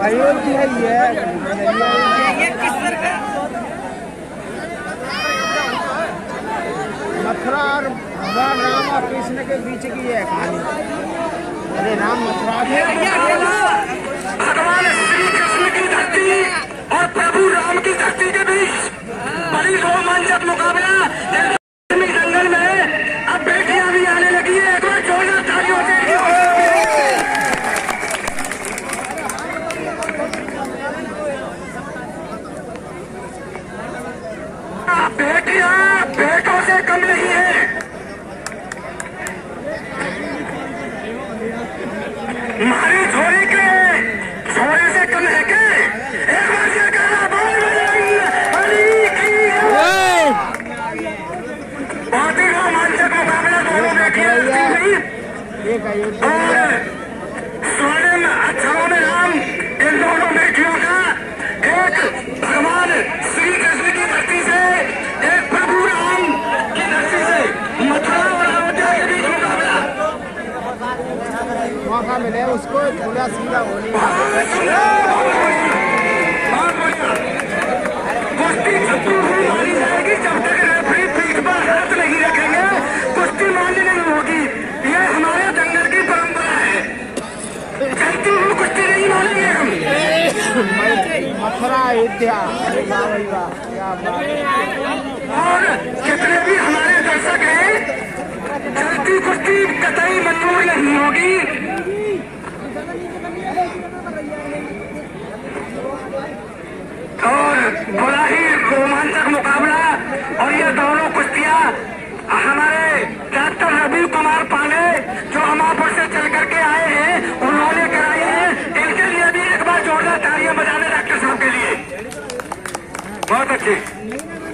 अयोध्या मथुरा और भगवान राम और कृष्ण के बीच की है कहानी अरे राम मथुरा भगवान श्री कृष्ण की धरती और प्रभु राम की धरती के बीच बड़ी रोमांचक मुकाबला इस जंगल में अब बेटियाँ भी आने लगी है एक बार जोरदार तालियों से बेटियाँ बेटों से कम नहीं है। मारी छोरी के छोरे से कम है के। एक बार ये कहा बोल। बहुत ही रोमांचक मुकाबला दोनों जी और है स्वर्णिम अक्षरों में नाम इन दोनों बेटियों का एक भगवान श्री कृष्ण की धरती से एक प्रभु राम की धरती से मथुरा और अयोध्या के बीच मुकाबला मौका मिले, उसको पूरा सीधा होने कुश्ती मान्य नहीं होगी हमारे की है। कुश्ती नहीं मानेंगे हम मथुरा अयोध्या और जितने भी हमारे दर्शक हैं चलती कुश्ती कतई मंजूर नहीं होगी और बड़ा ही रोमांचक मुकाबला और ये दोनों कुश्तियाँ हमारे डॉक्टर रवि कुमार पांडे जो हमारे से चल करके आए हैं, उन्होंने कराई है। इनके लिए भी एक बार जोड़ना चाहिए बजाने डॉक्टर साहब के लिए। बहुत अच्छी।